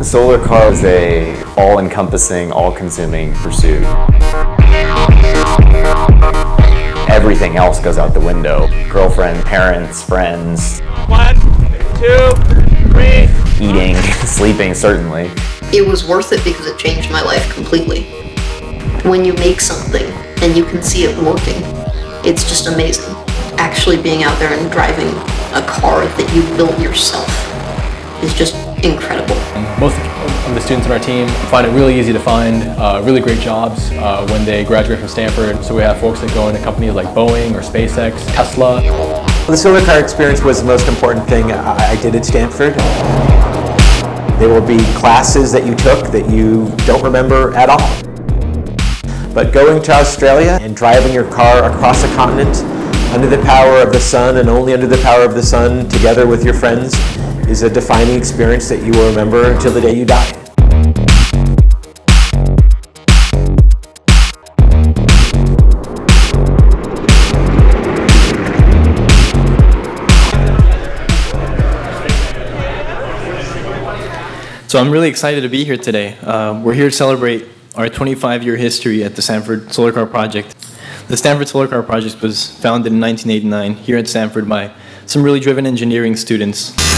The solar car is a all-encompassing, all-consuming pursuit. Everything else goes out the window. Girlfriend, parents, friends. One, two, three. Eating, sleeping, certainly. It was worth it because it changed my life completely. When you make something and you can see it working, it's just amazing. Actually being out there and driving a car that you built yourself is just incredible. Most of the students on our team find it really easy to find uh, really great jobs uh, when they graduate from Stanford. So we have folks that go into companies like Boeing or SpaceX, Tesla. The solar car experience was the most important thing I did at Stanford. There will be classes that you took that you don't remember at all. But going to Australia and driving your car across a continent under the power of the sun and only under the power of the sun together with your friends is a defining experience that you will remember until the day you die. So I'm really excited to be here today. Uh, we're here to celebrate our 25-year history at the Stanford Solar Car Project. The Stanford Solar Car Project was founded in 1989 here at Stanford by some really driven engineering students.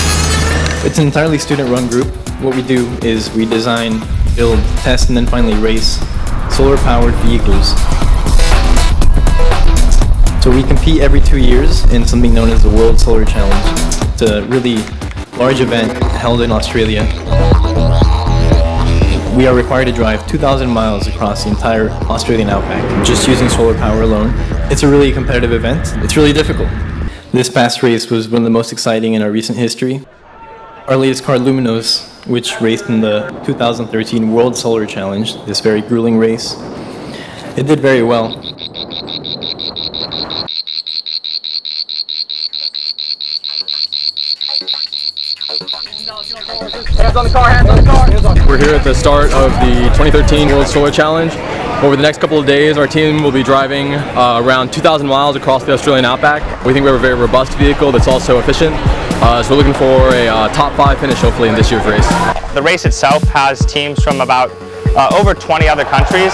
It's an entirely student-run group. What we do is we design, build, test, and then finally race solar-powered vehicles. So we compete every two years in something known as the World Solar Challenge. It's a really large event held in Australia. We are required to drive 2,000 miles across the entire Australian outback just using solar power alone. It's a really competitive event. It's really difficult. This past race was one of the most exciting in our recent history. Our latest car, Luminos, which raced in the 2013 World Solar Challenge, this very grueling race, it did very well. Hands on the car, hands on the car. We're here at the start of the 2013 World Solar Challenge. Over the next couple of days, our team will be driving uh, around 2,000 miles across the Australian outback. We think we have a very robust vehicle that's also efficient. Uh, so we're looking for a uh, top five finish hopefully in this year's race. The race itself has teams from about uh, over 20 other countries.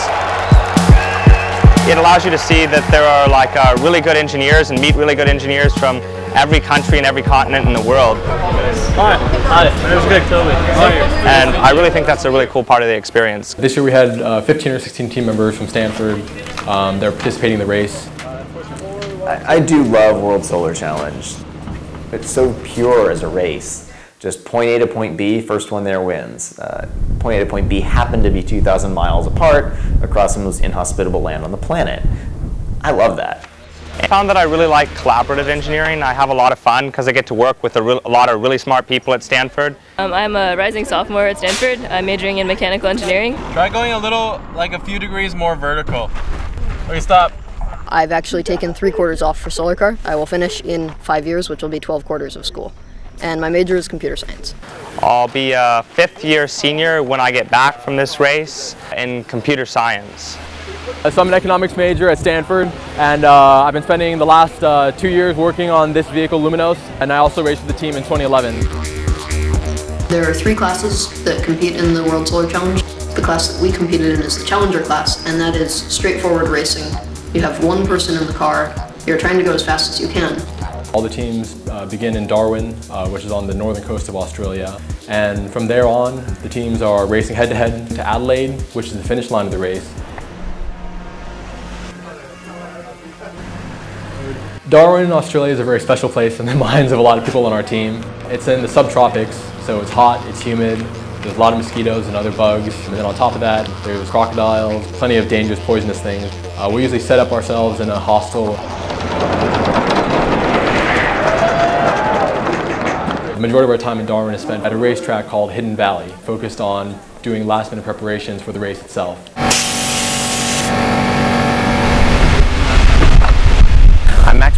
It allows you to see that there are like uh, really good engineers and meet really good engineers from every country and every continent in the world. Hi. Hi. That was good, totally. And I really think that's a really cool part of the experience. This year we had uh, 15 or 16 team members from Stanford. Um, they're participating in the race. I, I do love World Solar Challenge. It's so pure as a race. Just point A to point B, first one there wins. Uh, point A to point B happened to be 2,000 miles apart across the most inhospitable land on the planet. I love that. I found that I really like collaborative engineering. I have a lot of fun because I get to work with a, a, lot of really smart people at Stanford. Um, I'm a rising sophomore at Stanford. I'm majoring in mechanical engineering. Try going a little, like a few degrees more vertical. Okay, stop. I've actually taken three quarters off for solar car. I will finish in five years, which will be 12 quarters of school. And my major is computer science. I'll be a fifth year senior when I get back from this race in computer science. So I'm an economics major at Stanford and uh, I've been spending the last uh, two years working on this vehicle Luminos and I also raced with the team in 2011. There are three classes that compete in the World Solar Challenge. The class that we competed in is the Challenger class and that is straightforward racing. You have one person in the car, you're trying to go as fast as you can. All the teams uh, begin in Darwin, uh, which is on the northern coast of Australia. And from there on, the teams are racing head-to-head -to, -head to Adelaide, which is the finish line of the race. Darwin, Australia is a very special place in the minds of a lot of people on our team. It's in the subtropics, so it's hot, it's humid, there's a lot of mosquitoes and other bugs. And then on top of that, there's crocodiles, plenty of dangerous poisonous things. Uh, we usually set up ourselves in a hostel. The majority of our time in Darwin is spent at a racetrack called Hidden Valley, focused on doing last minute preparations for the race itself.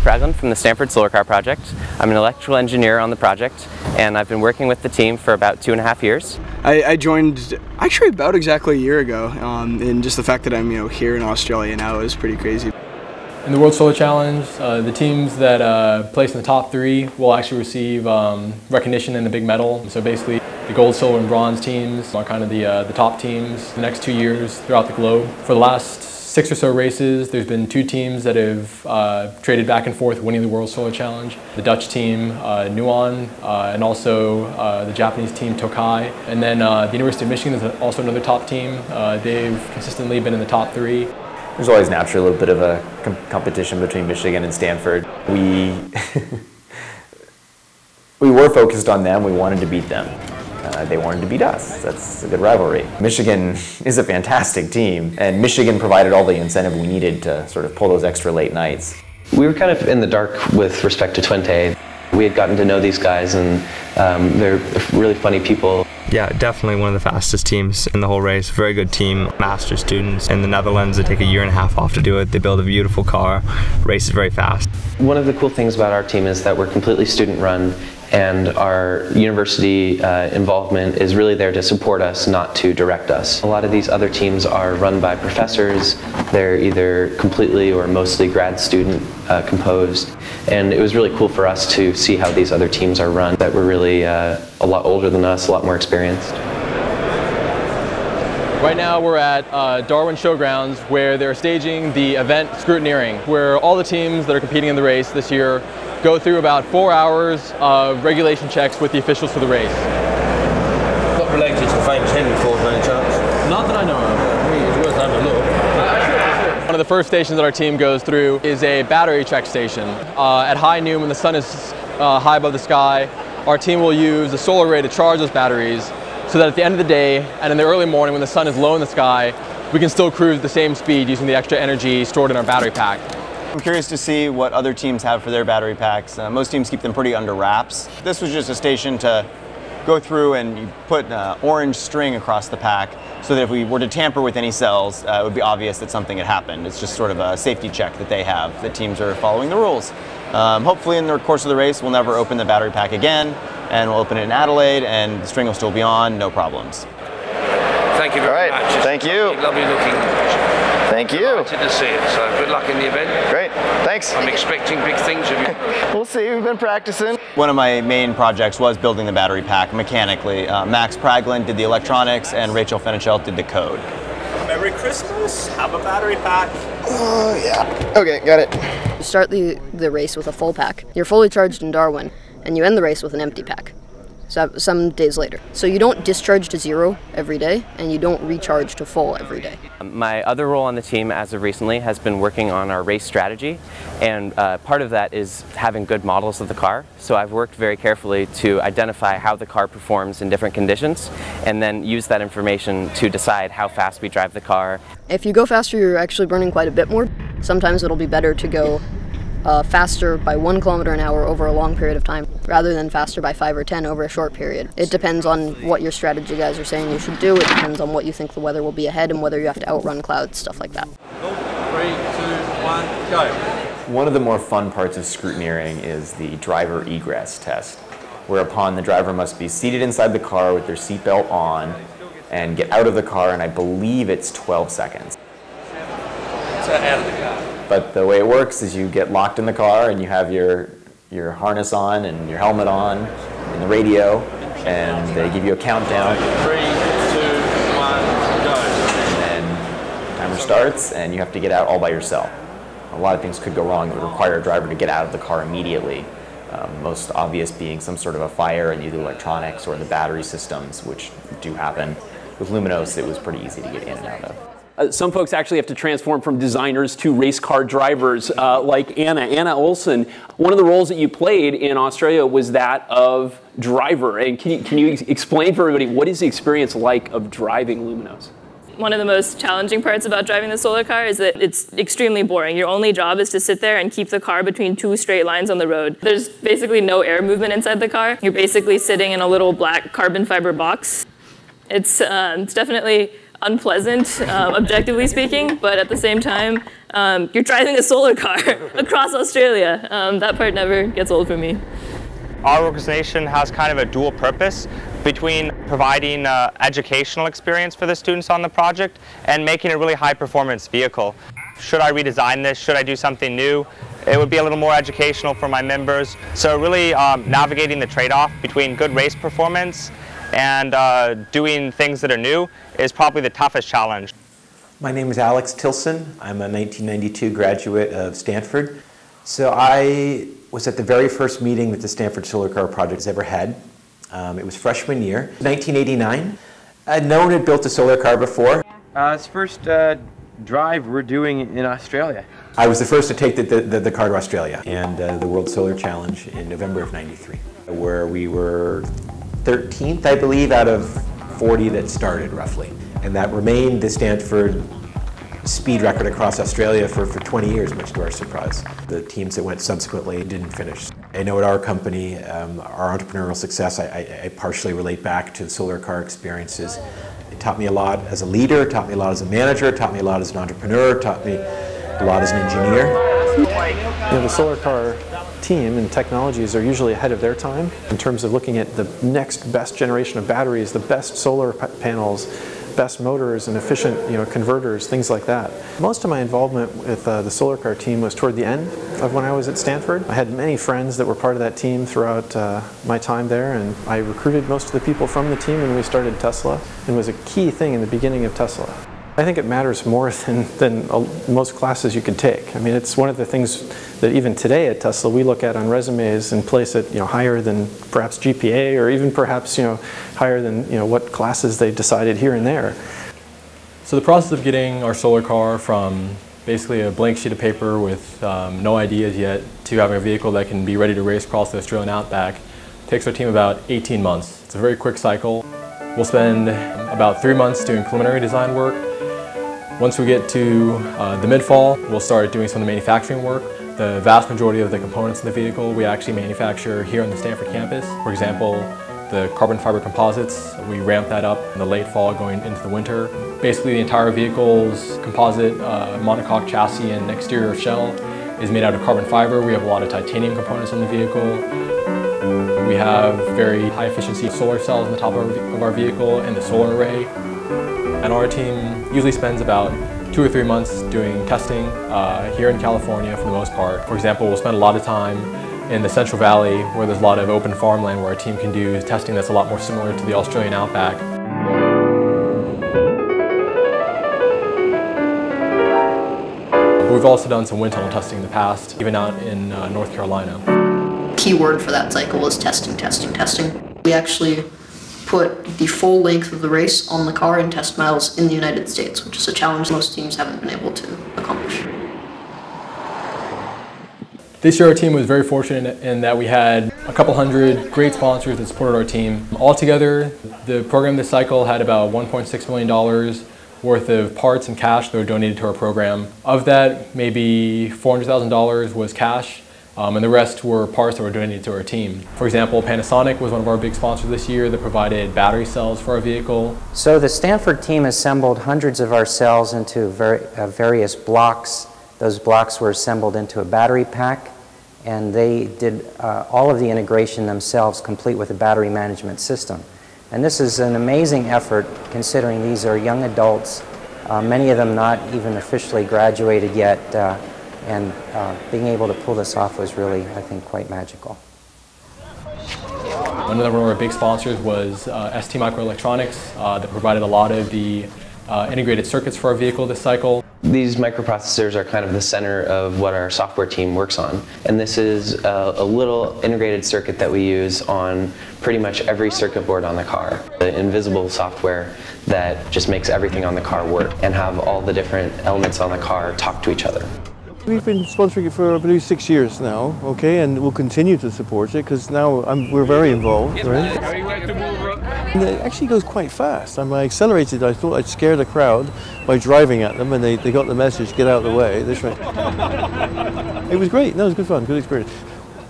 I'm Max Praslin from the Stanford Solar Car Project. I'm an electrical engineer on the project and I've been working with the team for about two and a half years. I, I joined actually about exactly a year ago um, and just the fact that I'm you know here in Australia now is pretty crazy. In the World Solar Challenge, uh, the teams that uh, place in the top three will actually receive um, recognition and the big medal. So basically, the gold, silver, and bronze teams are kind of the, uh, the top teams the next two years throughout the globe. For the last six or so races, there's been two teams that have uh, traded back and forth winning the World Solar Challenge. The Dutch team, uh, Nuon, uh, and also uh, the Japanese team, Tokai. And then uh, the University of Michigan is also another top team. Uh, they've consistently been in the top three. There's always naturally a little bit of a com competition between Michigan and Stanford. We, we were focused on them, we wanted to beat them. Uh, they wanted to beat us. That's a good rivalry. Michigan is a fantastic team, and Michigan provided all the incentive we needed to sort of pull those extra late nights. We were kind of in the dark with respect to Twente. We had gotten to know these guys, and um, they're really funny people. Yeah, definitely one of the fastest teams in the whole race. Very good team, master students in the Netherlands. They take a year and a half off to do it. They build a beautiful car, race races very fast. One of the cool things about our team is that we're completely student run and our university uh, involvement is really there to support us, not to direct us. A lot of these other teams are run by professors. They're either completely or mostly grad student uh, composed. And it was really cool for us to see how these other teams are run that were really uh, a lot older than us, a lot more experienced. Right now we're at uh, Darwin Showgrounds where they're staging the event Scrutineering, where all the teams that are competing in the race this year go through about four hours of regulation checks with the officials for the race. Not related to famous Henry Ford any chance? Not that I know of. It's worth having a look. One of the first stations that our team goes through is a battery check station. Uh, at high noon when the sun is uh, high above the sky, our team will use a solar array to charge those batteries so that at the end of the day and in the early morning when the sun is low in the sky, we can still cruise the same speed using the extra energy stored in our battery pack. I'm curious to see what other teams have for their battery packs. Uh, most teams keep them pretty under wraps. This was just a station to go through and you put uh, orange string across the pack so that if we were to tamper with any cells, uh, it would be obvious that something had happened. It's just sort of a safety check that they have, that teams are following the rules. Um, hopefully in the course of the race, we'll never open the battery pack again, and we'll open it in Adelaide, and the string will still be on, no problems. Thank you very All right. much. Thank you. Lovely looking. Thank you. Delighted to see it. So good luck in the event. Great. Thanks. I'm expecting big things of you. We'll see. We've been practicing. One of my main projects was building the battery pack mechanically. Uh, Max Praglin did the electronics, and Rachel Fenichel did the code. Merry Christmas. Have a battery pack. Oh, yeah. Okay, got it. You start the, the race with a full pack. You're fully charged in Darwin, and you end the race with an empty pack. So some days later. So you don't discharge to zero every day, and you don't recharge to full every day. My other role on the team as of recently has been working on our race strategy, and uh, part of that is having good models of the car. So I've worked very carefully to identify how the car performs in different conditions, and then use that information to decide how fast we drive the car. If you go faster, you're actually burning quite a bit more. Sometimes it'll be better to go uh, faster by one kilometer an hour over a long period of time rather than faster by five or ten over a short period. It depends on what your strategy guys are saying you should do. It depends on what you think the weather will be ahead and whether you have to outrun clouds, stuff like that. Three, two, one, go. One of the more fun parts of scrutineering is the driver egress test, whereupon the driver must be seated inside the car with their seatbelt on and get out of the car, and I believe it's 12 seconds. So out of the car. But the way it works is you get locked in the car and you have your, your harness on and your helmet on and the radio, and they give you a countdown. Three, two, one, go. And then timer starts and you have to get out all by yourself. A lot of things could go wrong. It would require a driver to get out of the car immediately. Um, most obvious being some sort of a fire in either electronics or the battery systems, which do happen. With Luminos, it was pretty easy to get in and out of. Uh, some folks actually have to transform from designers to race car drivers, uh, like Anna. Anna Olson, one of the roles that you played in Australia was that of driver. And can you, can you ex- explain for everybody what is the experience like of driving Luminos? One of the most challenging parts about driving the solar car is that it's extremely boring. Your only job is to sit there and keep the car between two straight lines on the road. There's basically no air movement inside the car. You're basically sitting in a little black carbon fiber box. It's, um, it's definitely unpleasant, um, objectively speaking, but at the same time, um, you're driving a solar car across Australia. Um, that part never gets old for me. Our organization has kind of a dual purpose between providing uh, educational experience for the students on the project and making a really high performance vehicle. should I redesign this? Should I do something new? It would be a little more educational for my members. So really um, navigating the trade-off between good race performance and uh, doing things that are new is probably the toughest challenge. My name is Alex Tilson. I'm a 1992 graduate of Stanford. So I was at the very first meeting that the Stanford Solar Car Project has ever had. Um, it was freshman year, 1989. Uh, no one had built a solar car before. Uh, it's first uh, drive we're doing in Australia. I was the first to take the, the, the car to Australia and uh, the World Solar Challenge in November of 93, where we were 13th, I believe, out of 40 that started roughly. And that remained the Stanford speed record across Australia for, for 20 years, much to our surprise. The teams that went subsequently didn't finish. I know at our company, um, our entrepreneurial success, I, I, I, partially relate back to the solar car experiences. It taught me a lot as a leader, taught me a lot as a manager, taught me a lot as an entrepreneur, taught me a lot as an engineer. You know, the solar car team and technologies are usually ahead of their time in terms of looking at the next best generation of batteries, the best solar panels, best motors and efficient you know, converters, things like that. Most of my involvement with uh, the solar car team was toward the end of when I was at Stanford. I had many friends that were part of that team throughout uh, my time there and I recruited most of the people from the team when we started Tesla and was a key thing in the beginning of Tesla. I think it matters more than, than most classes you can take. I mean, it's one of the things that even today at Tesla we look at on resumes and place it, you know, higher than perhaps GPA or even perhaps, you know, higher than, you know, what classes they decided here and there. So the process of getting our solar car from basically a blank sheet of paper with um, no ideas yet to having a vehicle that can be ready to race across the Australian outback takes our team about 18 months. It's a very quick cycle. We'll spend about three months doing preliminary design work. Once we get to uh, the mid-fall, we'll start doing some of the manufacturing work. The vast majority of the components of the vehicle we actually manufacture here on the Stanford campus. For example, the carbon fiber composites, we ramp that up in the late fall going into the winter. Basically the entire vehicle's composite uh, monocoque chassis and exterior shell is made out of carbon fiber. We have a lot of titanium components on the vehicle. We have very high efficiency solar cells on the top of our vehicle and the solar array. And our team usually spends about two or three months doing testing uh, here in California for the most part. For example, we'll spend a lot of time in the Central Valley where there's a lot of open farmland where our team can do testing that's a lot more similar to the Australian outback. We've also done some wind tunnel testing in the past, even out in uh, North Carolina. Key word for that cycle is testing, testing, testing. We actually put the full length of the race on the car in test miles in the United States, which is a challenge most teams haven't been able to accomplish. This year our team was very fortunate in that we had a couple hundred great sponsors that supported our team. Altogether, the program this cycle had about $1.6 million worth of parts and cash that were donated to our program. Of that, maybe $400,000 was cash um, and the rest were parts that were donated to our team. For example, Panasonic was one of our big sponsors this year that provided battery cells for our vehicle. So the Stanford team assembled hundreds of our cells into ver uh, various blocks. Those blocks were assembled into a battery pack and they did uh, all of the integration themselves complete with a battery management system. And this is an amazing effort considering these are young adults, uh, many of them not even officially graduated yet, uh, and uh, being able to pull this off was really, I think, quite magical. One of our big sponsors was uh, ST Microelectronics uh, that provided a lot of the uh, integrated circuits for our vehicle this cycle. These microprocessors are kind of the center of what our software team works on. And this is a, a, little integrated circuit that we use on pretty much every circuit board on the car. The invisible software that just makes everything on the car work and have all the different elements on the car talk to each other. We've been sponsoring it for I believe six years now, okay, and we'll continue to support it because now I'm, we're very involved, right? And it actually goes quite fast. I, I accelerated. I thought I'd scare the crowd by driving at them, and they, they got the message: get out of the way. This way. it was great. No, it was good fun, good experience.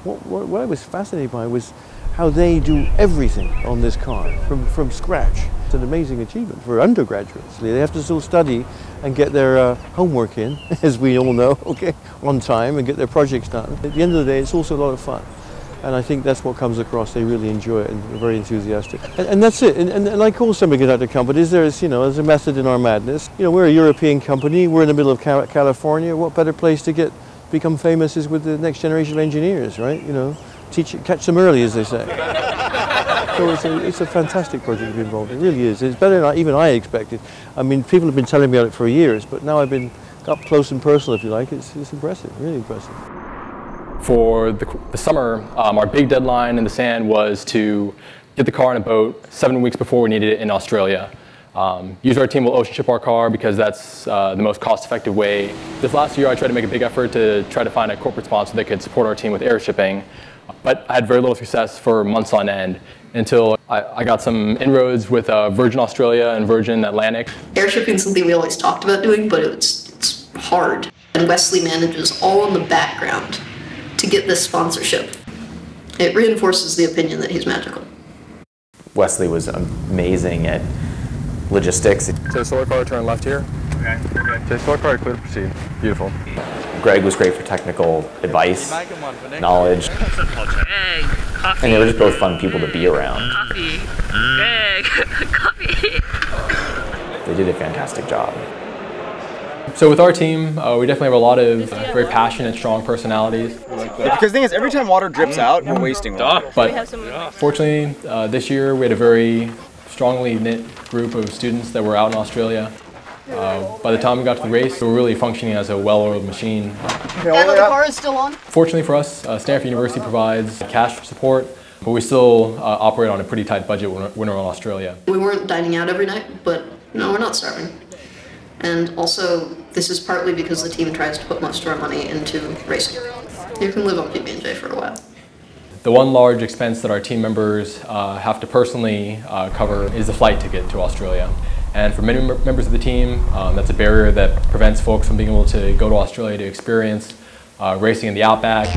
What, what, what I was fascinated by was how they do everything on this car from, from scratch. It's an amazing achievement for undergraduates. They have to still study and get their uh, homework in, as we all know, okay, on time and get their projects done. At the end of the day, it's also a lot of fun. And I think that's what comes across. They really enjoy it and are very enthusiastic. And, and that's it. And, and, and like all semiconductor companies, there's, you know, there's a method in our madness. You know, we're a European company. We're in the middle of California. What better place to get become famous is with the next generation of engineers, right? You know, teach, catch them early, as they say. so it's a, it's a fantastic project to be involved in. It really is. It's better than even I expected. I mean, people have been telling me about it for years, but now I've been up close and personal, if you like. It's, it's impressive, really impressive. For the, the summer, um, our big deadline in the sand was to get the car in a boat seven weeks before we needed it in Australia. Um, usually our team will ocean ship our car because that's uh, the most cost-effective way. This last year I tried to make a big effort to try to find a corporate sponsor that could support our team with air shipping, but I had very little success for months on end until I, I got some inroads with uh, Virgin Australia and Virgin Atlantic. Air shipping is something we always talked about doing, but it's, it's hard. And Wesley manages all in the background to get this sponsorship. It reinforces the opinion that he's magical. Wesley was amazing at logistics. So solar car turn left here. Okay. Okay, solar car clear to proceed. Beautiful. Greg was great for technical advice, knowledge, Egg, and they were just both fun people to be around. Coffee. Egg. coffee. They did a fantastic job. So with our team, uh, we definitely have a lot of uh, very passionate, strong personalities. Because the thing is, every time water drips out, we're wasting water. But fortunately, uh, this year we had a very strongly knit group of students that were out in Australia. Uh, by the time we got to the race, we were really functioning as a well-oiled machine. Yeah, the car is still on. Fortunately for us, uh, Stanford University provides cash support, but we still uh, operate on a pretty tight budget when when we're in Australia. We weren't dining out every night, but no, we're not starving. And also, this is partly because the team tries to put most of our money into racing. You can live on PB&J for a while. The one large expense that our team members uh, have to personally uh, cover is the flight ticket to Australia. And for many mem- members of the team, um, that's a barrier that prevents folks from being able to go to Australia to experience uh, racing in the outback.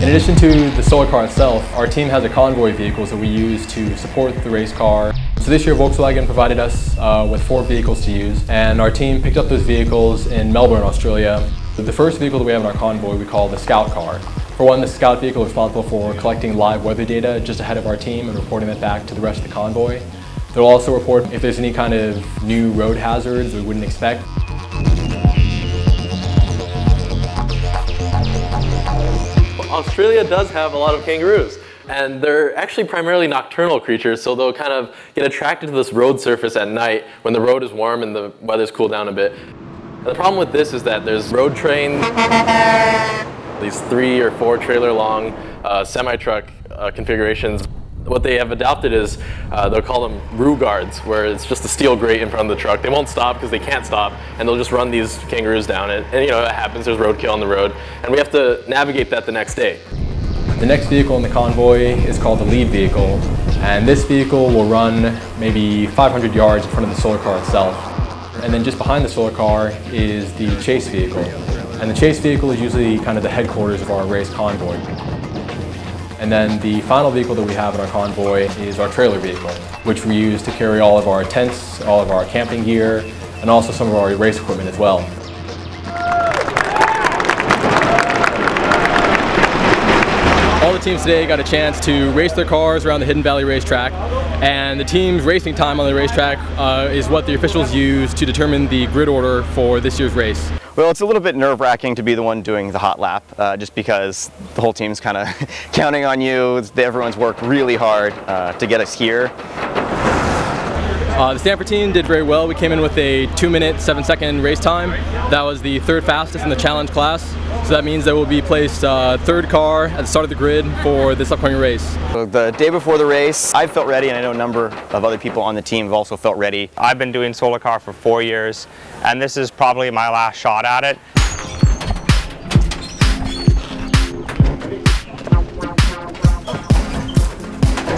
In addition to the solar car itself, our team has a convoy of vehicles that we use to support the race car. So this year Volkswagen provided us uh, with four vehicles to use and our team picked up those vehicles in Melbourne, Australia. The first vehicle that we have in our convoy we call the Scout car. For one, the Scout vehicle is responsible for collecting live weather data just ahead of our team and reporting that back to the rest of the convoy. They'll also report if there's any kind of new road hazards we wouldn't expect. Australia does have a lot of kangaroos. And they're actually primarily nocturnal creatures, so they'll kind of get attracted to this road surface at night when the road is warm and the weather's cooled down a bit. And the problem with this is that there's road trains, these three or four trailer long uh, semi-truck uh, configurations. What they have adopted is uh, they'll call them roo guards, where it's just a steel grate in front of the truck. They won't stop because they can't stop, and they'll just run these kangaroos down it. And you know, it happens, there's roadkill on the road, and we have to navigate that the next day. The next vehicle in the convoy is called the lead vehicle, and this vehicle will run maybe 500 yards in front of the solar car itself. And then just behind the solar car is the chase vehicle. And the chase vehicle is usually kind of the headquarters of our race convoy. And then the final vehicle that we have in our convoy is our trailer vehicle, which we use to carry all of our tents, all of our camping gear, and also some of our race equipment as well. All the teams today got a chance to race their cars around the Hidden Valley racetrack, and the team's racing time on the racetrack uh, is what the officials use to determine the grid order for this year's race. Well, it's a little bit nerve-wracking to be the one doing the hot lap, uh, just because the whole team's kind of counting on you. Everyone's worked really hard uh, to get us here. Uh, the Stanford team did very well. We came in with a 2 minute 7 second race time. That was the third fastest in the challenge class. So that means that we'll be placed uh, third car at the start of the grid for this upcoming race. So the day before the race, I felt ready, and I know a number of other people on the team have also felt ready. I've been doing solar car for four years, and this is probably my last shot at it.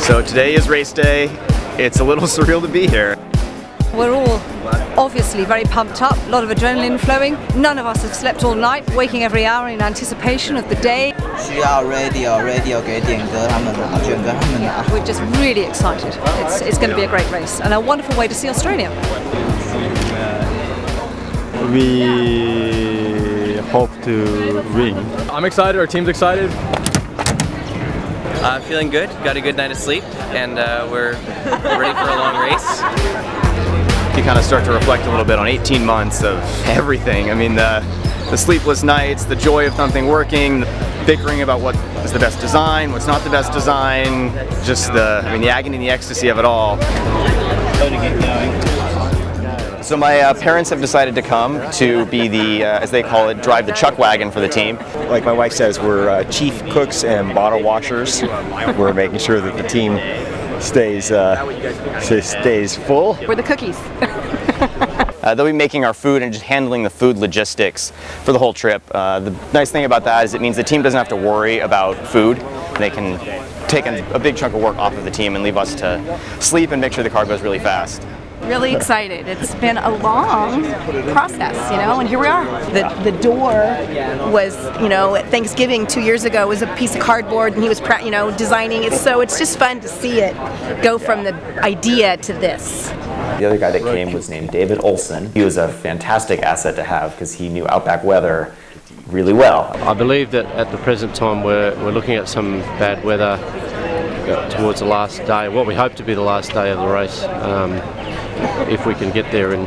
So today is race day it's a little surreal to be here. We're all obviously very pumped up, a lot of adrenaline flowing. None of us have slept all night, waking every hour in anticipation of the day. We're just really excited. It's, it's going to be a great race and a wonderful way to see Australia. We hope to win. I'm excited, our team's excited. Uh, feeling good, got a good night of sleep, and uh, we're ready for a long race. You kind of start to reflect a little bit on 18 months of everything. I mean, the, the sleepless nights, the joy of something working, the bickering about what is the best design, what's not the best design, just the, I mean, the agony and the ecstasy of it all. So my uh, parents have decided to come to be the, uh, as they call it, drive the chuck wagon for the team. Like my wife says, we're uh, chief cooks and bottle washers. We're making sure that the team stays uh, stays full. We're the cookies. Uh, they'll be making our food and just handling the food logistics for the whole trip. Uh, the nice thing about that is it means the team doesn't have to worry about food. They can take a, a big chunk of work off of the team and leave us to sleep and make sure the car goes really fast. Really excited. It's been a long process, you know, and here we are. The the door was, you know, at Thanksgiving two years ago was a piece of cardboard, and he was, you know, designing it. So it's just fun to see it go from the idea to this. The other guy that came was named David Olson. He was a fantastic asset to have because he knew outback weather really well. I believe that at the present time we're, we're looking at some bad weather towards the last day, what we hope to be the last day of the race. Um, if we can get there and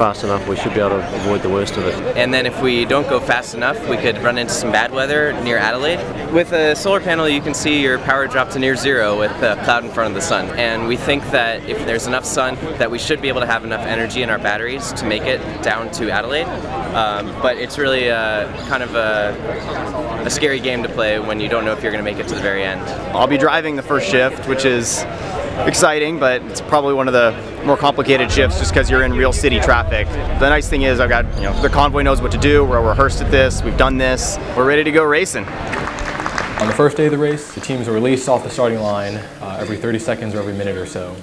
fast enough, we should be able to avoid the worst of it. And then if we don't go fast enough, we could run into some bad weather near Adelaide. With a solar panel, you can see your power drop to near zero with a cloud in front of the sun. And we think that if there's enough sun, that we should be able to have enough energy in our batteries to make it down to Adelaide. Um, but it's really a, kind of a, a scary game to play when you don't know if you're going to make it to the very end. I'll be driving the first shift, which is exciting, but it's probably one of the more complicated shifts just because you're in real city traffic. The nice thing is I've got, you know, the convoy knows what to do, we're rehearsed at this, we've done this, we're ready to go racing. On the first day of the race, the teams are released off the starting line uh, every 30 seconds or every minute or so.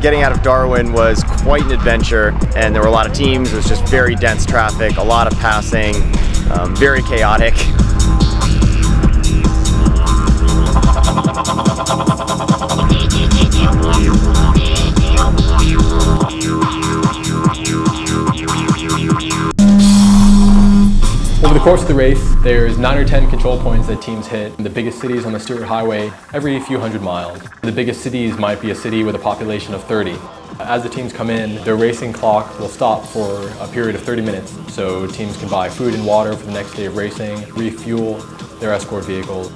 Getting out of Darwin was quite an adventure, and there were a lot of teams. It was just very dense traffic, a lot of passing, um, very chaotic. course of the race, there's 9 or 10 control points that teams hit in the biggest cities on the Stuart Highway every few hundred miles. The biggest cities might be a city with a population of 30. As the teams come in, their racing clock will stop for a period of 30 minutes, so teams can buy food and water for the next day of racing, refuel their escort vehicles.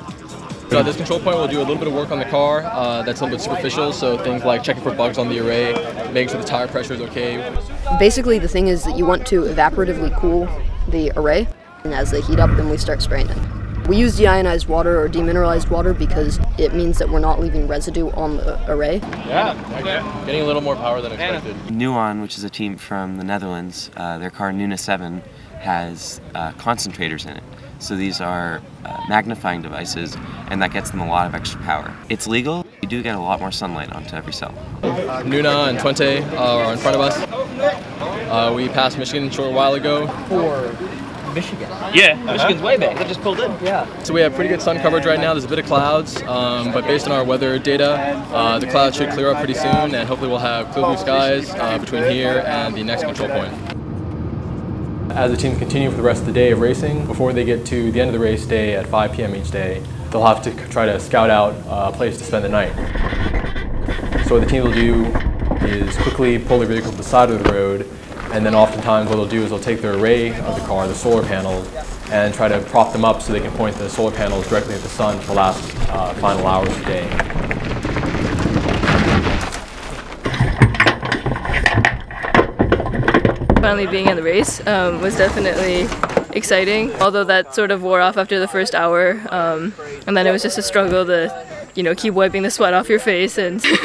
So at this control point, we'll do a little bit of work on the car. Uh, that's a little bit superficial, so things like checking for bugs on the array, making sure the tire pressure is okay. Basically, the thing is that you want to evaporatively cool the array, and as they heat up, then we start spraying them. We use deionized water or demineralized water because it means that we're not leaving residue on the array. Yeah, getting a little more power than expected. Nuon, which is a team from the Netherlands, uh, their car Nuna 7 has uh, concentrators in it. So these are uh, magnifying devices, and that gets them a lot of extra power. It's legal. You do get a lot more sunlight onto every cell. Nuna and Twente are in front of us. Uh, we passed Michigan a short while ago. For Michigan. Yeah, Michigan's way back. They just pulled in. Yeah. So we have pretty good sun coverage right now. There's a bit of clouds, um, but based on our weather data, uh, the clouds should clear up pretty soon, and hopefully we'll have clear blue skies uh, between here and the next control point. As the teams continue for the rest of the day of racing, before they get to the end of the race day at 5 p.m. each day, they'll have to try to scout out a place to spend the night. So what the team will do is quickly pull their vehicle to the side of the road, and then oftentimes what they'll do is they'll take their array of the car, the solar panels, and try to prop them up so they can point the solar panels directly at the sun for the last uh, final hours of the day. Finally being in the race um, was definitely exciting, although that sort of wore off after the first hour. Um, and then it was just a struggle to, you know, keep wiping the sweat off your face. And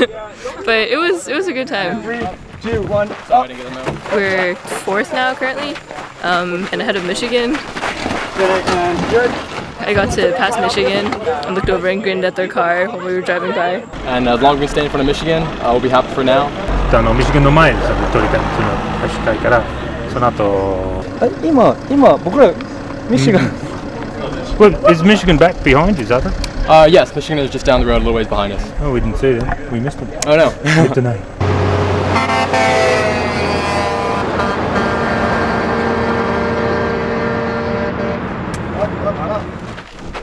but it was it was a good time Three, two, one, up. We're fourth now currently, um, and ahead of Michigan. I got to pass Michigan and looked over and grinned at their car while we were driving by. And uh, as long as we stay in front of Michigan, uh, we'll be happy for now. あのミシガンの前でさ取りたいその走りたいからその後え今今僕らミシガン Well, is Michigan back behind? Is that it? Uh, yes, Michigan is just down the road a little ways behind us. Oh, we didn't see that. We missed it. Oh no. Good to know.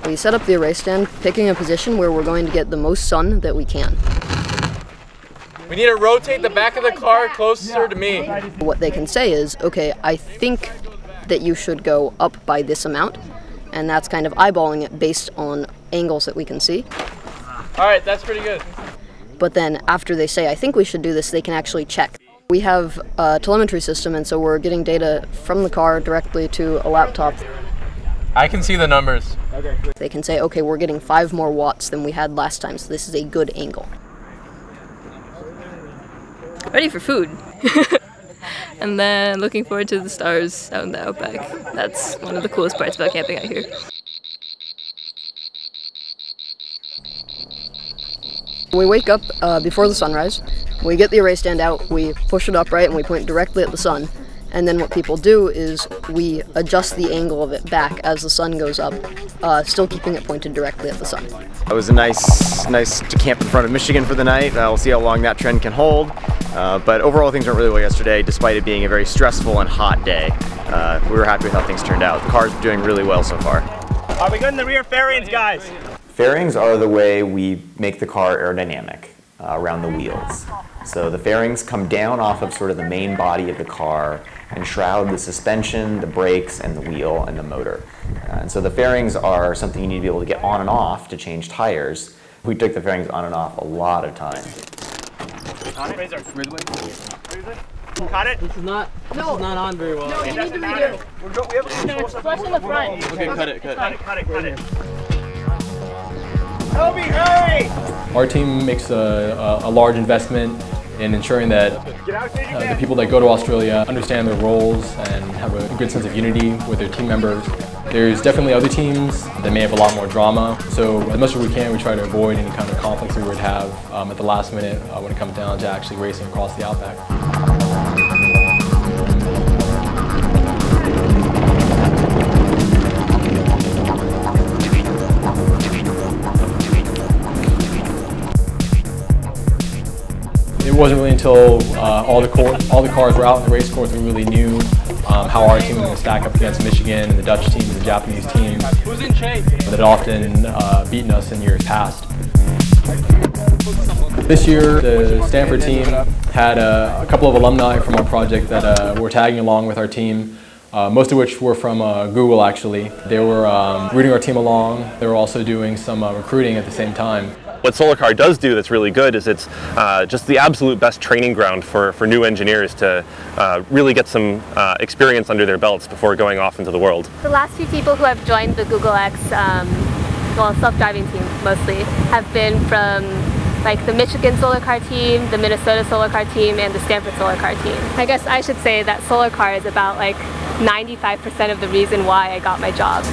We set up the array stand, picking a position where we're going to get the most sun that we can. We need to rotate the back of the car closer to me. What they can say is, okay, I think that you should go up by this amount, and that's kind of eyeballing it based on angles that we can see. All right, that's pretty good. But then after they say, I think we should do this, they can actually check. We have a telemetry system, and so we're getting data from the car directly to a laptop. I can see the numbers. They can say, okay, we're getting five more watts than we had last time, so this is a good angle. Ready for food. and then looking forward to the stars out in the outback. That's one of the coolest parts about camping out here. We wake up uh, before the sunrise. We get the array stand out, we push it upright, and we point directly at the sun. And then what people do is we adjust the angle of it back as the sun goes up, uh, still keeping it pointed directly at the sun. It was a nice, nice to camp in front of Michigan for the night. Uh, we'll see how long that trend can hold. Uh, but overall, things went really well yesterday, despite it being a very stressful and hot day. Uh, we were happy with how things turned out. The car's doing really well so far. Are we good in the rear fairings, guys? Fairings are the way we make the car aerodynamic uh, around the wheels. So the fairings come down off of sort of the main body of the car and shroud the suspension, the brakes, and the wheel and the motor. Uh, and so the fairings are something you need to be able to get on and off to change tires. We took the fairings on and off a lot of times. Razor. Cut it. This is not. This is not on very well. No, you need to redo. We're go, we have a No, it's flush in the front. Okay, cut it. Cut it. Cut it. Cut it. Cut it. Toby, hurry! Our team makes a, a, a large investment in ensuring that uh, the people that go to Australia understand their roles and have a good sense of unity with their team members. There's definitely other teams that may have a lot more drama, so as much as we can, we try to avoid any kind of conflicts we would have um, at the last minute uh, when it comes down to actually racing across the outback. It wasn't really until uh, all the all the cars were out in the race course we really knew um, how our team was going to stack up against Michigan and the Dutch teams and the Japanese chase? that had often uh, beaten us in years past. This year, the Stanford team had a couple of alumni from our project that uh, were tagging along with our team, uh, most of which were from uh, Google actually. They were um, rooting our team along. They were also doing some uh, recruiting at the same time. What SolarCar does do that's really good is it's uh, just the absolute best training ground for, for new engineers to uh, really get some uh, experience under their belts before going off into the world. The last few people who have joined the Google X, um, well, self-driving team mostly, have been from like the Michigan Solar Car team, the Minnesota Solar Car team, and the Stanford Solar Car team. I guess I should say that Solar Car is about like 95% of the reason why I got my job.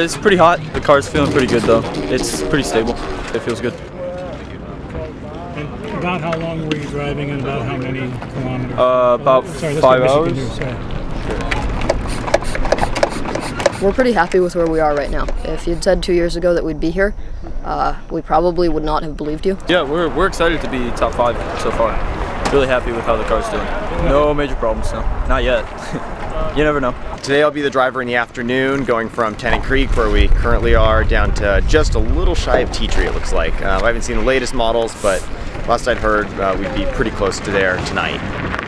It's pretty hot. The car's feeling pretty good though. It's pretty stable. It feels good. About how long were you driving and about how many kilometers? Uh, about Sorry, five hours. do. We're pretty happy with where we are right now. If you'd said two years ago that we'd be here, uh, we probably would not have believed you. Yeah, we're, we're excited to be top five so far. Really happy with how the car's doing. No major problems, no. Not yet. you never know. Today I'll be the driver in the afternoon, going from Tennant Creek, where we currently are, down to just a little shy of Ti Tree, it looks like. Uh, I haven't seen the latest models, but last I'd heard, uh, we'd be pretty close to there tonight.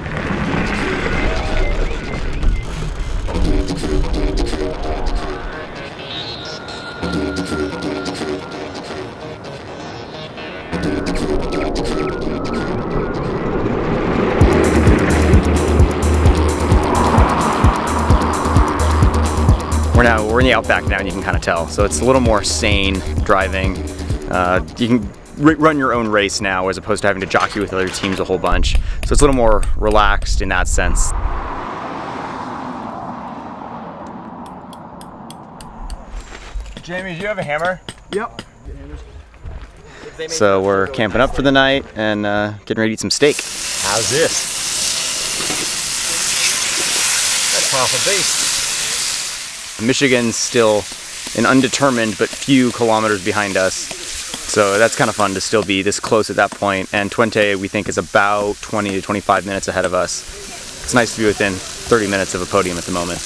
We're now we're in the outback now, and you can kind of tell. So it's a little more sane driving. Uh, you can run your own race now as opposed to having to jockey with other teams a whole bunch. So it's a little more relaxed in that sense. Jamie, do you have a hammer? Yep. So we're camping up for the night and uh, getting ready to eat some steak. How's this? That's half a beast. Michigan's still an undetermined but few kilometers behind us. So that's kind of fun to still be this close at that point. And Twente, we think, is about 20 to 25 minutes ahead of us. It's nice to be within 30 minutes of a podium at the moment.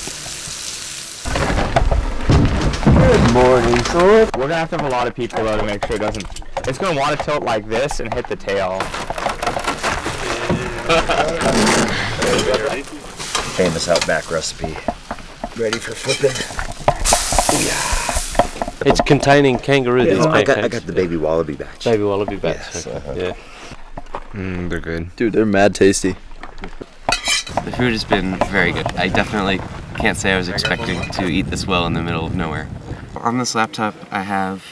Good morning, Sword. We're gonna have to have a lot of people though to make sure it doesn't. It's gonna want to tilt like this and hit the tail. Famous Outback recipe. Ready for flipping? Yeah. It's containing kangaroo. Yeah, these I got, I got the baby wallaby batch. Baby wallaby batch. Yes, okay, uh-huh. Yeah. Mm, they're good. Dude, they're mad tasty. The food has been very good. I definitely can't say I was expecting to eat this well in the middle of nowhere. On this laptop, I have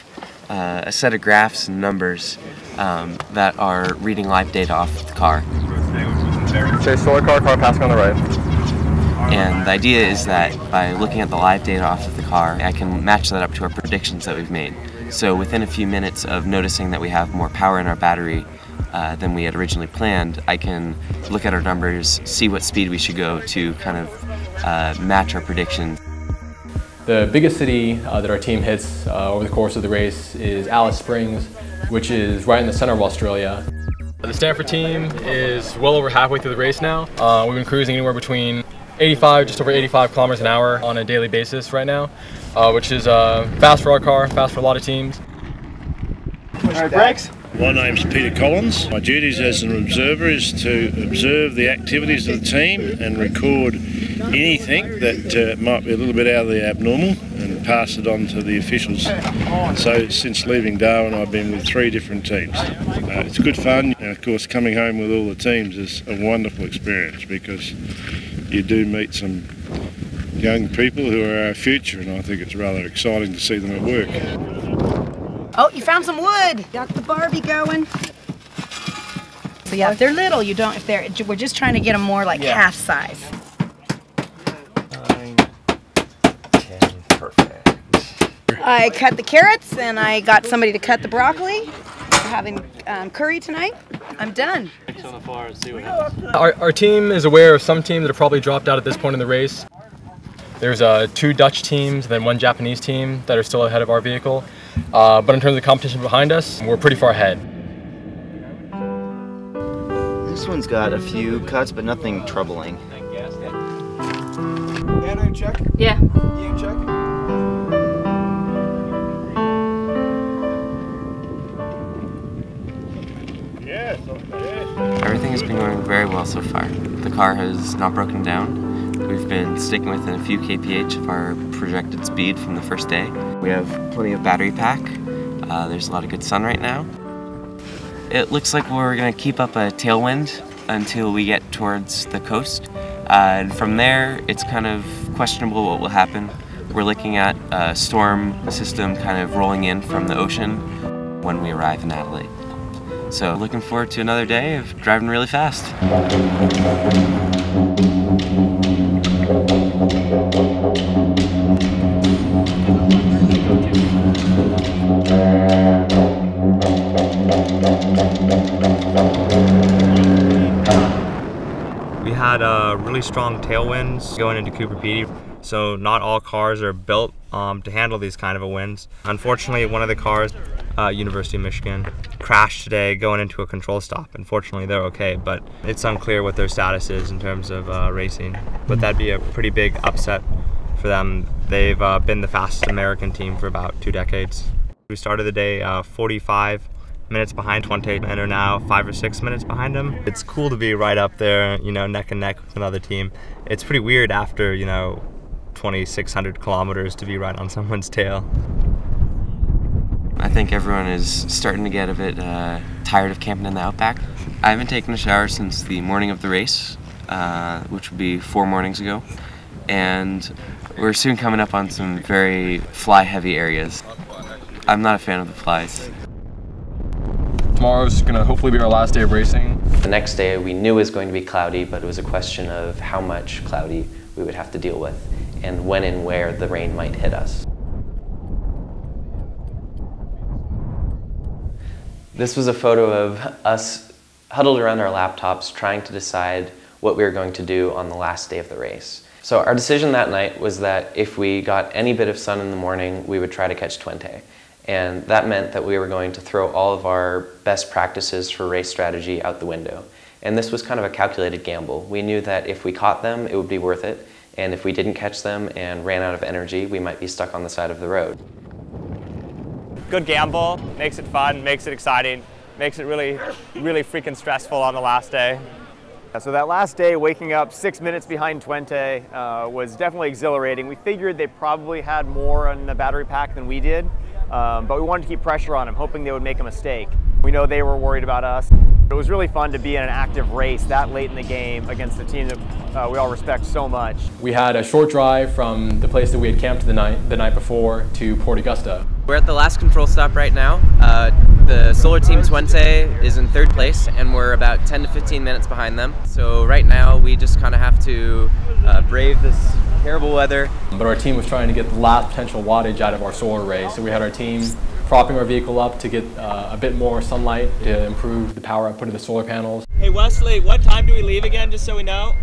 uh, a set of graphs and numbers um, that are reading live data off the car. Say solar car, car passing on the right. And the idea is that by looking at the live data off of the car, I can match that up to our predictions that we've made. So within a few minutes of noticing that we have more power in our battery uh, than we had originally planned, I can look at our numbers, see what speed we should go to kind of uh, match our predictions. The biggest city uh, that our team hits uh, over the course of the race is Alice Springs, which is right in the center of Australia. The Stanford team is well over halfway through the race now. Uh, we've been cruising anywhere between 85, just over 85 kilometers an hour on a daily basis right now, uh, which is uh, fast for our car, fast for a lot of teams. All right, brakes. My name's Peter Collins. My duties as an observer is to observe the activities of the team and record anything that uh, might be a little bit out of the abnormal and pass it on to the officials. So since leaving Darwin I've been with three different teams. Uh, it's good fun and of course coming home with all the teams is a wonderful experience because you do meet some young people who are our future and I think it's rather exciting to see them at work. Oh, you found some wood. Got the Barbie going. So yeah, if they're little, you don't. If they're, we're just trying to get them more like Yeah. half size. I cut the carrots and I got somebody to cut the broccoli. We're having um, curry tonight. I'm done. Our, our team is aware of some teams that have probably dropped out at this point in the race. There's uh, two Dutch teams, then one Japanese team that are still ahead of our vehicle. Uh, but in terms of the competition behind us, we're pretty far ahead. This one's got a few cuts, but nothing troubling. Anna, check. Yeah. You check. Has been going very well so far. The car has not broken down. We've been sticking within a few kph of our projected speed from the first day. We have plenty of battery pack. Uh, there's a lot of good sun right now. It looks like we're going to keep up a tailwind until we get towards the coast. Uh, and from there, it's kind of questionable what will happen. We're looking at a storm system kind of rolling in from the ocean when we arrive in Adelaide. So looking forward to another day of driving really fast. We had uh, really strong tailwinds going into Coober Pedy, so not all cars are built um, to handle these kind of a winds. Unfortunately, one of the cars, uh, University of Michigan, crashed today going into a control stop. Unfortunately, they're okay, but it's unclear what their status is in terms of uh, racing. But that'd be a pretty big upset for them. They've uh, been the fastest American team for about two decades. We started the day uh, 45 minutes behind Twente and are now five or six minutes behind him. It's cool to be right up there, you know, neck and neck with another team. It's pretty weird after, you know, 2,600 kilometers to be right on someone's tail. I think everyone is starting to get a bit uh, tired of camping in the outback. I haven't taken a shower since the morning of the race, uh, which would be four mornings ago, and we're soon coming up on some very fly-heavy areas. I'm not a fan of the flies. Tomorrow's gonna hopefully be our last day of racing. The next day we knew it was going to be cloudy, but it was a question of how much cloudy we would have to deal with and when and where the rain might hit us. This was a photo of us huddled around our laptops trying to decide what we were going to do on the last day of the race. So our decision that night was that if we got any bit of sun in the morning, we would try to catch Twente. And that meant that we were going to throw all of our best practices for race strategy out the window. And this was kind of a calculated gamble. We knew that if we caught them, it would be worth it. And if we didn't catch them and ran out of energy, we might be stuck on the side of the road. Good gamble, makes it fun, makes it exciting, makes it really, really freaking stressful on the last day. So that last day, waking up six minutes behind Twente uh, was definitely exhilarating. We figured they probably had more on the battery pack than we did, um, but we wanted to keep pressure on them, hoping they would make a mistake. We know they were worried about us. It was really fun to be in an active race that late in the game against a team that uh, we all respect so much. We had a short drive from the place that we had camped the night, the night before to Port Augusta. We're at the last control stop right now. Uh, the Solar Team Twente is in third place and we're about 10 to 15 minutes behind them. So right now we just kind of have to uh, brave this terrible weather. But our team was trying to get the last potential wattage out of our solar array. So we had our team propping our vehicle up to get uh, a bit more sunlight to improve the power output of the solar panels. Hey Wesley, what time do we leave again, just so we know?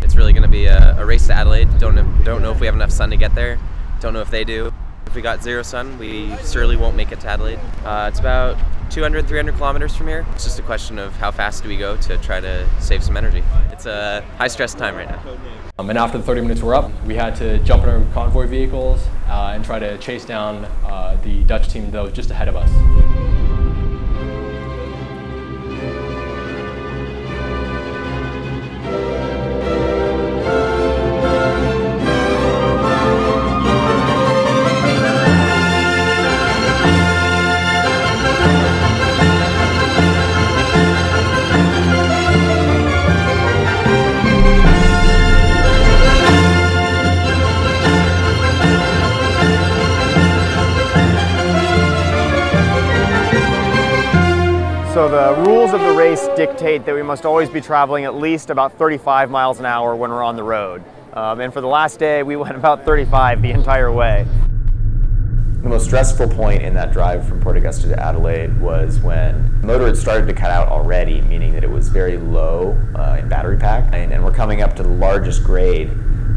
It's really going to be a, a, race to Adelaide. Don't don't know if we have enough sun to get there. Don't know if they do. If we got zero sun, we surely won't make it to Adelaide. Uh, it's about 200, 300 kilometers from here. It's just a question of how fast do we go to try to save some energy. It's a high stress time right now. Um, and after the 30 minutes were up, we had to jump in our convoy vehicles uh, and try to chase down uh, the Dutch team that was just ahead of us. So the rules of the race dictate that we must always be traveling at least about 35 miles an hour when we're on the road. Um, and for the last day, we went about 35 the entire way. The most stressful point in that drive from Port Augusta to Adelaide was when the motor had started to cut out already, meaning that it was very low uh, in battery pack. And, and, we're coming up to the largest grade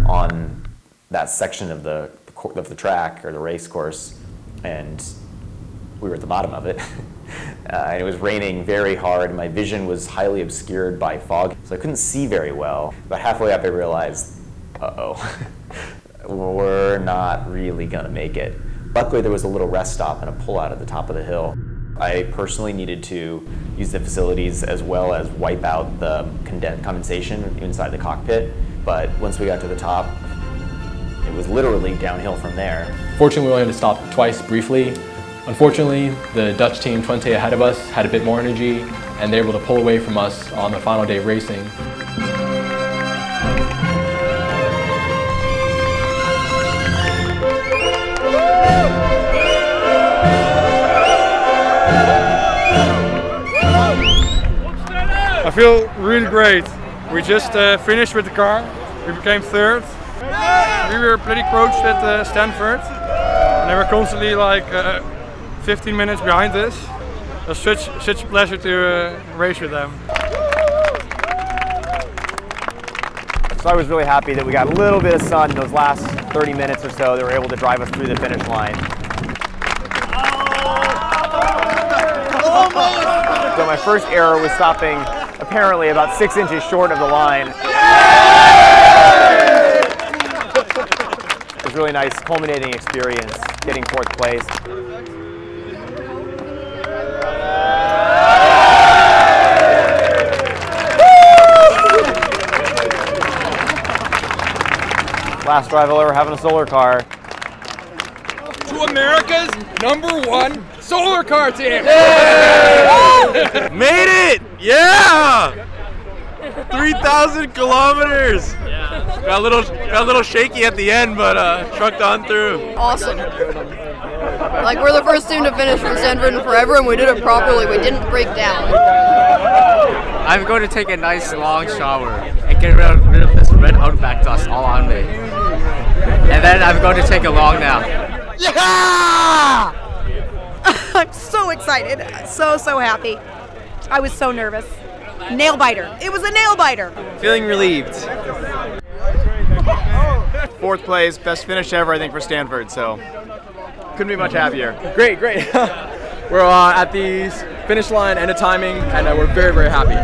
on that section of the, of the track or the race course. And we were at the bottom of it. Uh, and it was raining very hard. And my vision was highly obscured by fog, so I couldn't see very well. About halfway up, I realized, uh-oh, we're not really gonna make it. Luckily, there was a little rest stop and a pullout at the top of the hill. I personally needed to use the facilities as well as wipe out the condensation inside the cockpit. But once we got to the top, it was literally downhill from there. Fortunately, we only had to stop twice briefly. Unfortunately, the Dutch team Twente ahead of us had a bit more energy and they were able to pull away from us on the final day of racing. I feel really great. We just uh, finished with the car. We became third. We were pretty close at uh, Stanford. And they were constantly like uh, 15 minutes behind us. It was such, such a pleasure to uh, race with them. So I was really happy that we got a little bit of sun in those last 30 minutes or so. They were able to drive us through the finish line. So my first error was stopping apparently about six inches short of the line. It was really nice culminating experience getting fourth place. Last drive I'll ever have in a solar car. To America's number one solar car team! Made it! Yeah! 3,000 kilometers! Yeah. Got a little got a little shaky at the end, but uh, trucked on through. Awesome. Like we're the first team to finish for Stanford in forever, and we did it properly. We didn't break down. I'm going to take a nice long shower and get rid of, rid of this red Outback dust all on me. And then I'm going to take a long now. Yeah! I'm so excited. So, so happy. I was so nervous. Nail biter. It was a nail biter. Feeling relieved. Fourth place, best finish ever, I think, for Stanford. So couldn't be much happier. Great, great. we're uh, at the finish line, end of timing, and uh, we're very, very happy.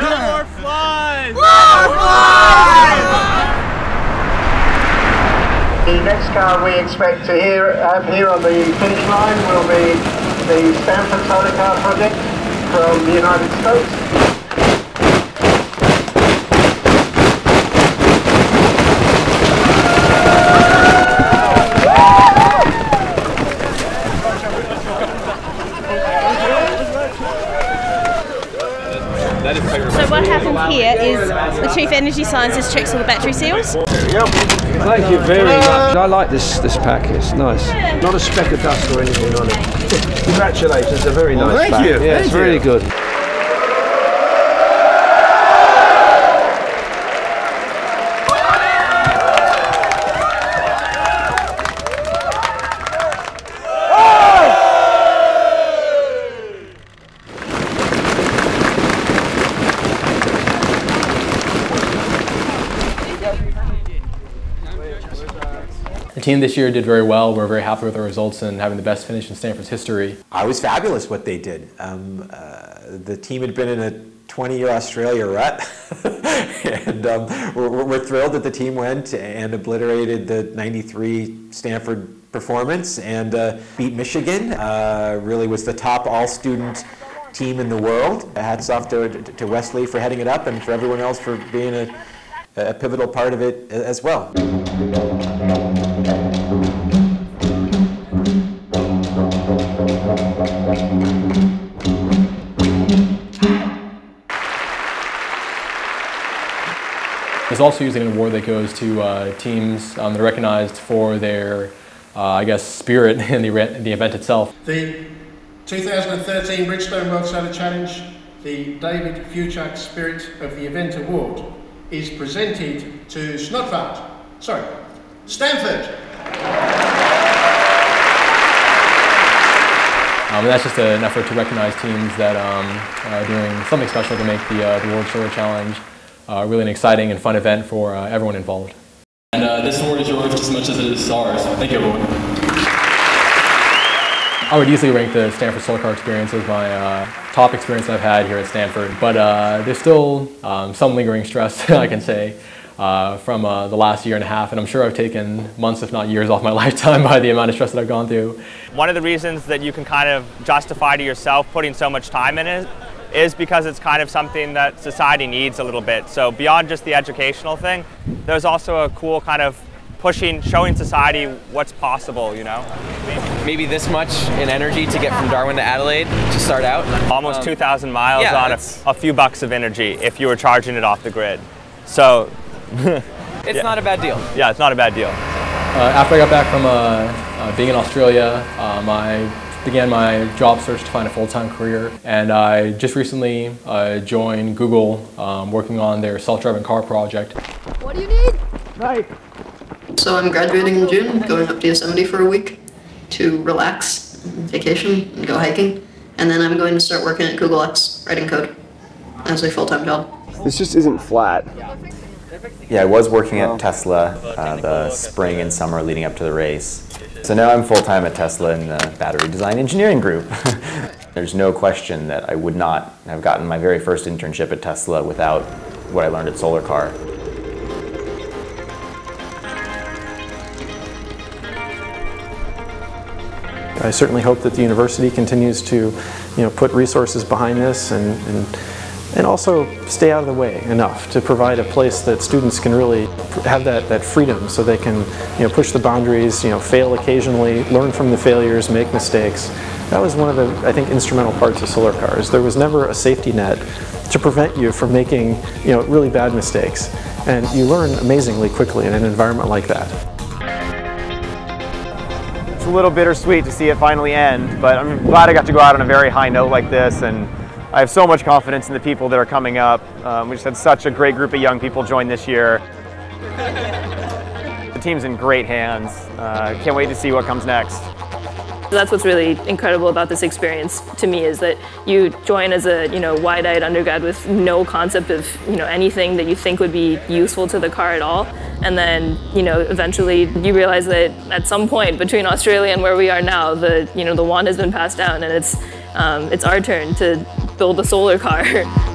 More flies! The next car we expect to hear, have here on the finish line will be the Stanford Solar Car Project from the United States. So what happens here chief energy scientist checks all the battery seals. Thank you very much. I like this this pack. It's nice. Not a speck of dust or anything on it. Congratulations. A very Well, nice thank pack. you, Yeah, thank it's really good. Team this year did very well. We're very happy with our results and having the best finish in Stanford's history. I was fabulous what they did. Um, uh, the team had been in a 20-year Australia rut, and um, we're, we're thrilled that the team went and obliterated the 93 Stanford performance and uh, beat Michigan. Uh, really was the top all-student team in the world. Hats off to, to Wesley for heading it up and for everyone else for being a, a pivotal part of it as well. There's also usually an award that goes to uh, teams um, that are recognized for their, uh, I guess, spirit in the, event- the event itself. The 2013 Bridgestone World Solar Challenge, the David Fuchak Spirit of the Event Award, is presented to Snodvat. Sorry, Stanford. Um, that's just an effort to recognize teams that um, are doing something special to make the, uh, the World Solar Challenge uh, really an exciting and fun event for uh, everyone involved. And uh, this award is yours just as much as it is ours. Thank you, everyone. I would easily rank the Stanford Solar Car experience as my uh, top experience I've had here at Stanford, but uh, there's still um, some lingering stress, I can say, uh, from uh, the last year and a half, and I'm sure I've taken months, if not years, off my lifetime by the amount of stress that I've gone through. One of the reasons that you can kind of justify to yourself putting so much time in it is because it's kind of something that society needs a little bit. So beyond just the educational thing, there's also a cool kind of pushing, showing society what's possible, you know? Maybe this much in energy to get from Darwin to Adelaide to start out. Almost Um, 2,000 miles yeah, on a, a few bucks of energy if you were charging it off the grid. So It's not a bad deal. Yeah, it's not a bad deal. Uh, after I got back from uh, uh, being in Australia, um, I began my job search to find a full-time career, and I just recently uh, joined Google, um, working on their self-driving car project. What do you need? Right. So I'm graduating in June, going up to Yosemite for a week to relax, vacation, and go hiking. And then I'm going to start working at Google X, writing code as a full-time job. This just isn't flat. Yeah, I was working at Tesla uh, the spring and summer leading up to the race. So now I'm full time at Tesla in the battery design engineering group. There's no question that I would not have gotten my very first internship at Tesla without what I learned at Solar Car. I certainly hope that the university continues to, you know, put resources behind this and, and, and also stay out of the way enough to provide a place that students can really have that, that freedom so they can, you know, push the boundaries, you know, fail occasionally, learn from the failures, make mistakes. That was one of the, I think, instrumental parts of solar cars. There was never a safety net to prevent you from making, you know, really bad mistakes. And you learn amazingly quickly in an environment like that. A little bittersweet to see it finally end, but I'm glad I got to go out on a very high note like this, and I have so much confidence in the people that are coming up. Um, we just had such a great group of young people join this year. The team's in great hands. Uh, can't wait to see what comes next. That's what's really incredible about this experience to me is that you join as a you know wide-eyed undergrad with no concept of you know anything that you think would be useful to the car at all, and then you know eventually you realize that at some point between Australia and where we are now, the you know the wand has been passed down, and it's um, it's our turn to build a solar car.